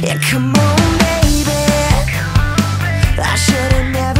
Yeah, come on, baby. I should've never.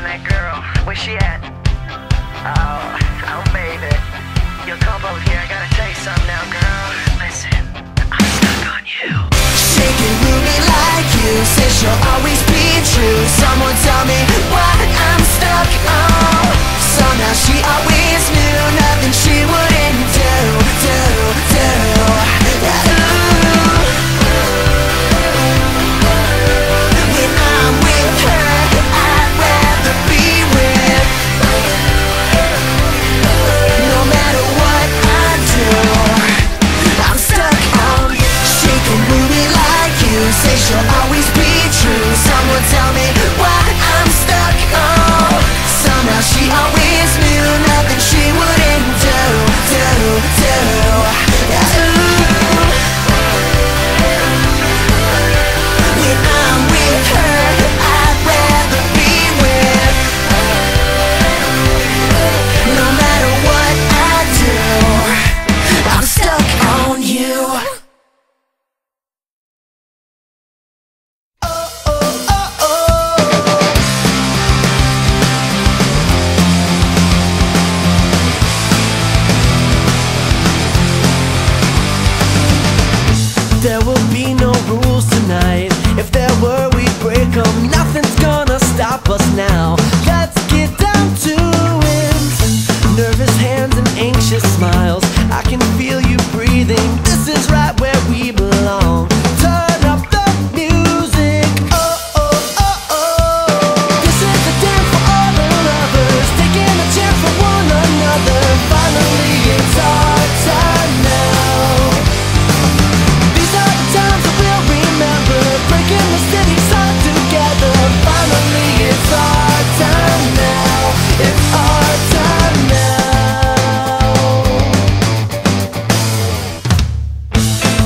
find that girl. Where she at? Oh, oh baby. You'll come over here. I gotta tell you something now, girl. Listen, I'm stuck on you. Shaking Ruby like you. Says she'll always be true. Someone tell me why.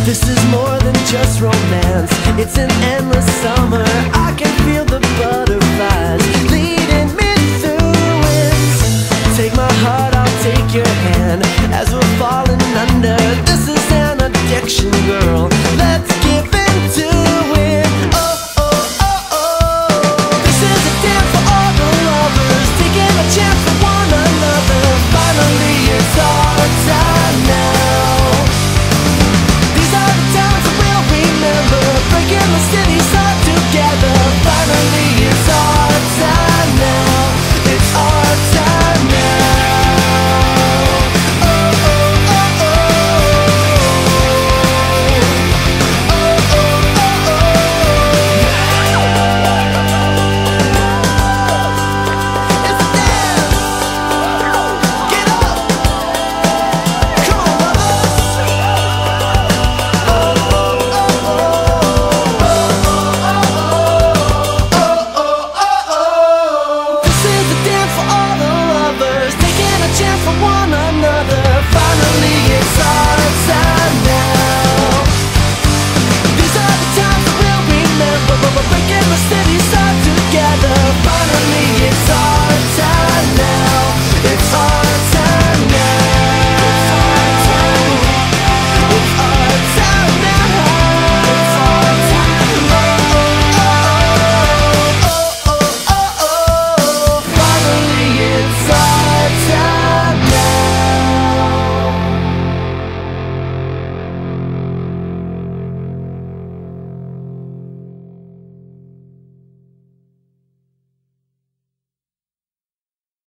This is more than just romance. It's an endless summer. I can feel the butterflies Leading me through it. Take my heart, I'll take your hand. As we're falling under This is for one another.